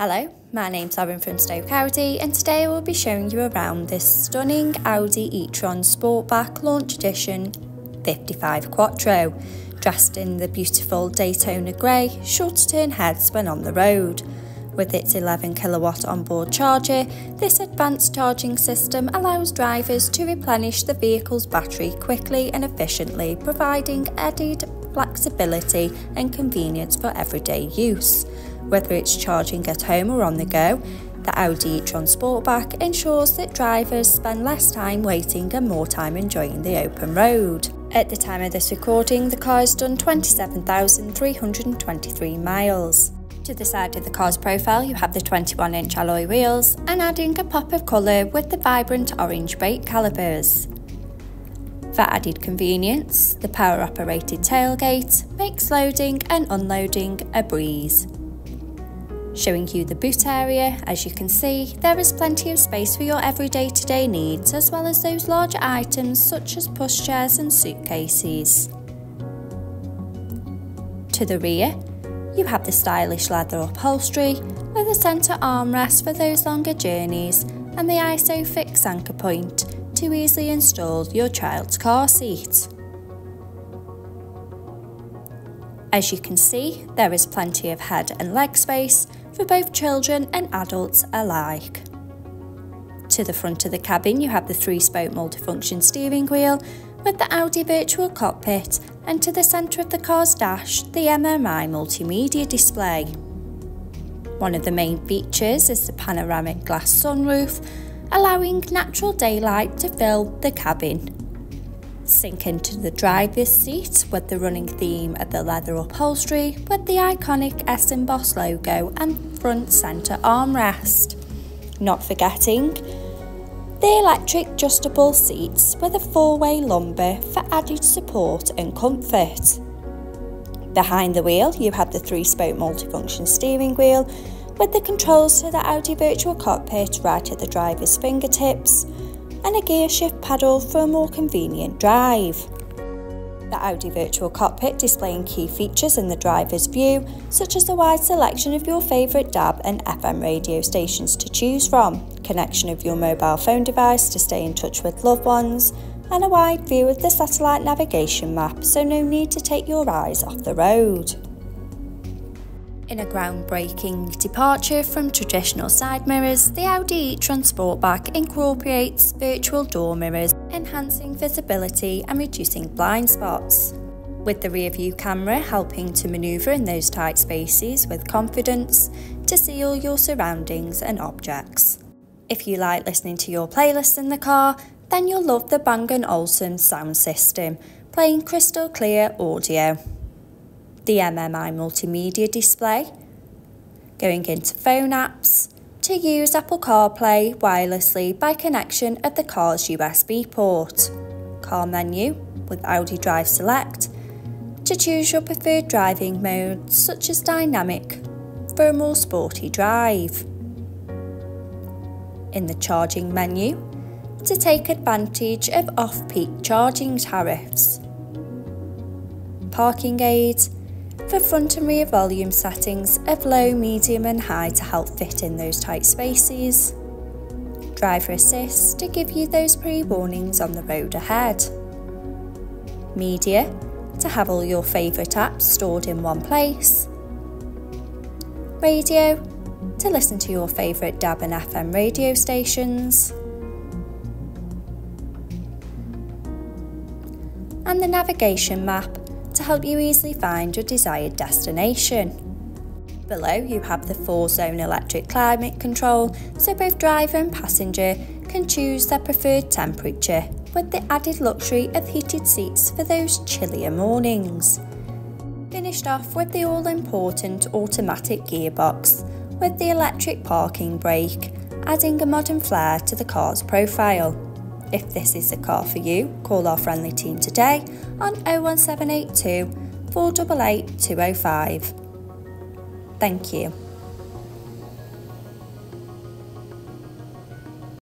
Hello, my name's Lauren from Stoke Audi and today I will be showing you around this stunning Audi e-tron Sportback Launch Edition 55 Quattro, dressed in the beautiful Daytona grey, sure to turn heads when on the road. With its 11 kilowatt onboard charger, this advanced charging system allows drivers to replenish the vehicle's battery quickly and efficiently, providing added flexibility and convenience for everyday use. Whether it's charging at home or on the go, the Audi e-tron Sportback ensures that drivers spend less time waiting and more time enjoying the open road. At the time of this recording, the car has done 27,323 miles. To the side of the car's profile, you have the 21 inch alloy wheels and adding a pop of colour with the vibrant orange brake calipers. For added convenience, the power operated tailgate makes loading and unloading a breeze. Showing you the boot area, as you can see, there is plenty of space for your everyday to day needs, as well as those larger items such as pushchairs and suitcases. To the rear, you have the stylish leather upholstery with a centre armrest for those longer journeys and the ISOFIX anchor point to easily install your child's car seat. As you can see, there is plenty of head and leg space for both children and adults alike. To the front of the cabin you have the three-spoke multifunction steering wheel with the Audi virtual cockpit and to the centre of the car's dash the MMI multimedia display. One of the main features is the panoramic glass sunroof, allowing natural daylight to fill the cabin. Sink into the driver's seat with the running theme of the leather upholstery with the iconic S Boss logo and front centre armrest. Not forgetting the electric adjustable seats with a four-way lumbar for added support and comfort. Behind the wheel you have the three-spoke multifunction steering wheel with the controls to the Audi virtual cockpit right at the driver's fingertips and a gear shift paddle for a more convenient drive. The Audi Virtual Cockpit displaying key features in the driver's view, such as the wide selection of your favourite DAB and FM radio stations to choose from, connection of your mobile phone device to stay in touch with loved ones, and a wide view of the satellite navigation map so no need to take your eyes off the road. In a groundbreaking departure from traditional side mirrors, the Audi e-tron Sportback incorporates virtual door mirrors, enhancing visibility and reducing blind spots. With the rear view camera helping to manoeuvre in those tight spaces with confidence to see all your surroundings and objects. If you like listening to your playlist in the car, then you'll love the Bang & Olufsen sound system, playing crystal clear audio the MMI multimedia display, going into phone apps, to use Apple CarPlay wirelessly by connection of the car's USB port, car menu with Audi Drive Select, to choose your preferred driving mode such as dynamic for a more sporty drive. In the charging menu, to take advantage of off-peak charging tariffs. Parking aids for front and rear volume settings of low, medium and high to help fit in those tight spaces. Driver assist to give you those pre-warnings on the road ahead. Media to have all your favourite apps stored in one place. Radio to listen to your favourite DAB and FM radio stations. And the navigation map to help you easily find your desired destination. Below you have the 4-zone electric climate control so both driver and passenger can choose their preferred temperature with the added luxury of heated seats for those chillier mornings. Finished off with the all-important automatic gearbox with the electric parking brake, adding a modern flair to the car's profile. If this is the car for you, call our friendly team today on 01782 488 205. Thank you.